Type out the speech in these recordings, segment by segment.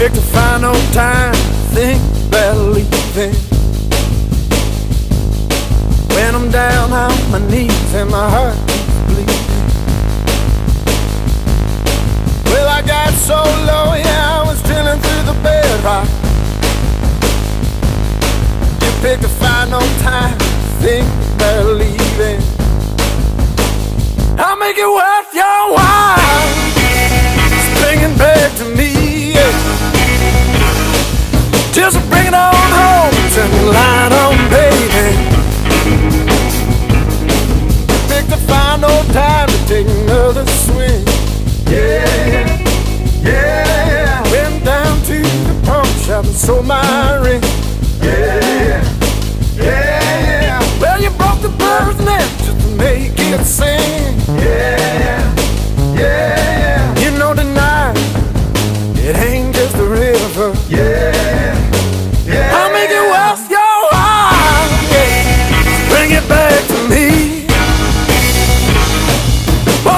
Picked a fine old time, think about leaving. When I'm down on my knees and my heart keeps bleeding. Well, I got so low, yeah, I was drilling through the bedrock. You picked a fine old time, think about leaving. I'll make it worth your while. Just bring it on home. Your light on, baby. Picked a fine old time to take another swing. Yeah, yeah. Went down to the pawn shop and sold my ring. Yeah, yeah. Well, you broke the bird's nest just to make it sing. Yeah, yeah. You know tonight it ain't just a river. Yeah.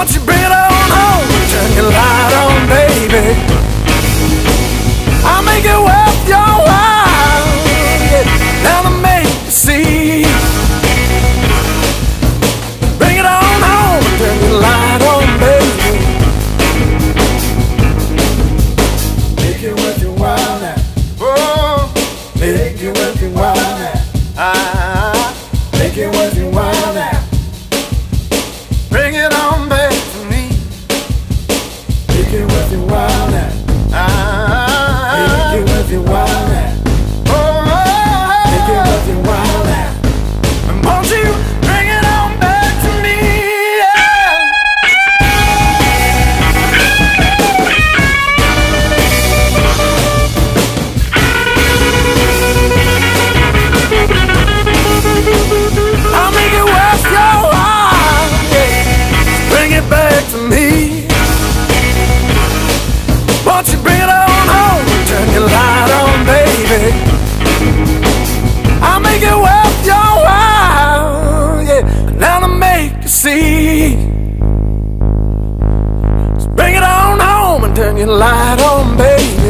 You Make it light on, babe.